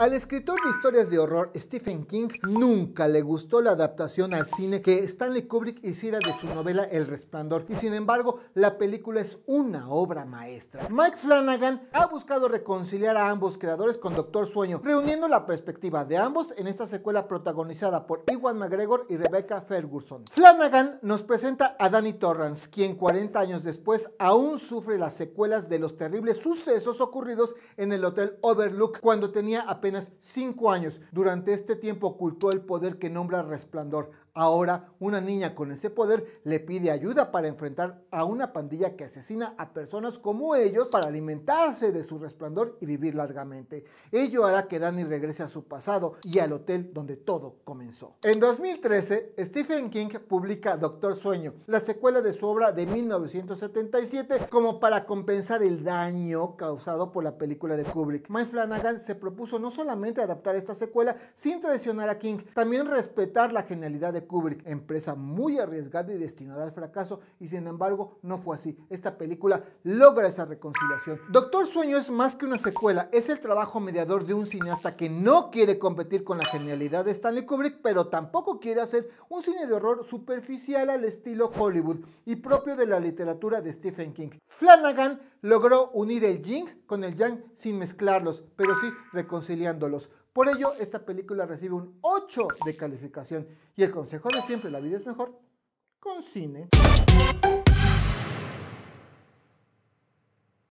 Al escritor de historias de horror Stephen King nunca le gustó la adaptación al cine que Stanley Kubrick hiciera de su novela El Resplandor y sin embargo la película es una obra maestra. Mike Flanagan ha buscado reconciliar a ambos creadores con Doctor Sueño, reuniendo la perspectiva de ambos en esta secuela protagonizada por Iwan McGregor y Rebecca Ferguson. Flanagan nos presenta a Danny Torrance, quien 40 años después aún sufre las secuelas de los terribles sucesos ocurridos en el Hotel Overlook cuando tenía apenas 5 años. Durante este tiempo ocultó el poder que nombra resplandor. Ahora, una niña con ese poder le pide ayuda para enfrentar a una pandilla que asesina a personas como ellos para alimentarse de su resplandor y vivir largamente. Ello hará que Danny regrese a su pasado y al hotel donde todo comenzó. En 2013, Stephen King publica Doctor Sueño, la secuela de su obra de 1977, como para compensar el daño causado por la película de Kubrick. Mike Flanagan se propuso no solamente adaptar esta secuela sin traicionar a King, también respetar la genialidad de Kubrick, empresa muy arriesgada y destinada al fracaso, y sin embargo no fue así. Esta película logra esa reconciliación. Doctor Sueño es más que una secuela, es el trabajo mediador de un cineasta que no quiere competir con la genialidad de Stanley Kubrick, pero tampoco quiere hacer un cine de horror superficial al estilo Hollywood y propio de la literatura de Stephen King. Flanagan logró unir el yin con el yang sin mezclarlos, pero sí Por ello, esta película recibe un 8 de calificación. Y el consejo de siempre, la vida es mejor con cine.